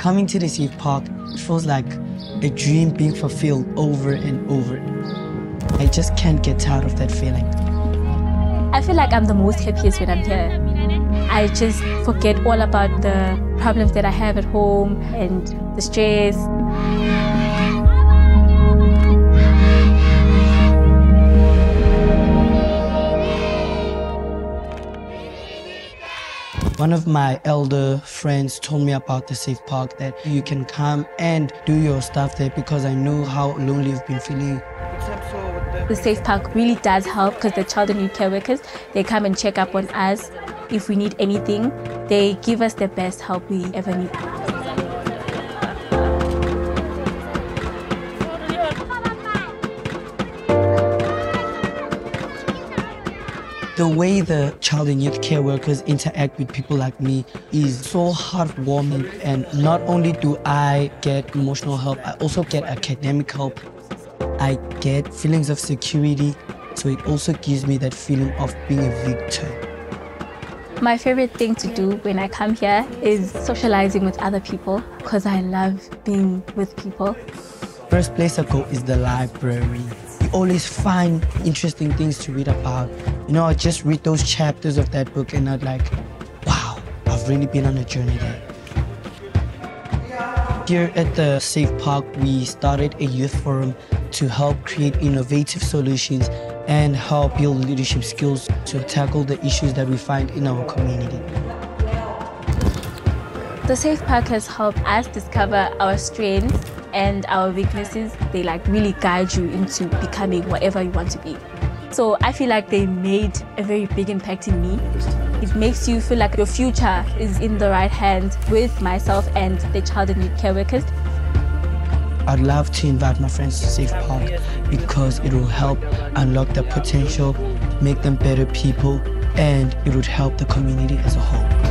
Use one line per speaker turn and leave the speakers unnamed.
Coming to this safe park feels like a dream being fulfilled over and over. I just can't get tired of that feeling.
I feel like I'm the most happiest when I'm here. I just forget all about the problems that I have at home and the stress.
One of my elder friends told me about the safe park that you can come and do your stuff there because I know how lonely you've been feeling.
The safe park really does help because the child and youth care workers, they come and check up on us. If we need anything, they give us the best help we ever need.
The way the child and youth care workers interact with people like me is so heartwarming. And not only do I get emotional help, I also get academic help. I get feelings of security. So it also gives me that feeling of being a victor.
My favorite thing to do when I come here is socializing with other people because I love being with people.
First place I go is the library. Always find interesting things to read about. You know, I just read those chapters of that book and I'd like, wow, I've really been on a journey there. Here at the Safe Park, we started a youth forum to help create innovative solutions and help build leadership skills to tackle the issues that we find in our community.
The Safe Park has helped us discover our strengths and our weaknesses. They like really guide you into becoming whatever you want to be. So I feel like they made a very big impact in me. It makes you feel like your future is in the right hands with myself and the child and youth care workers.
I'd love to invite my friends to Safe Park because it will help unlock their potential, make them better people, and it would help the community as a whole.